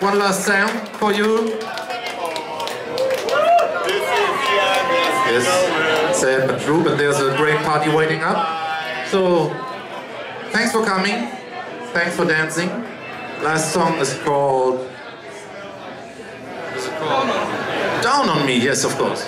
one last sound for you. Yes, sad but true, but there's a great party waiting up. So, thanks for coming. Thanks for dancing. Last song is called... Called? Down on Me, yes, of course.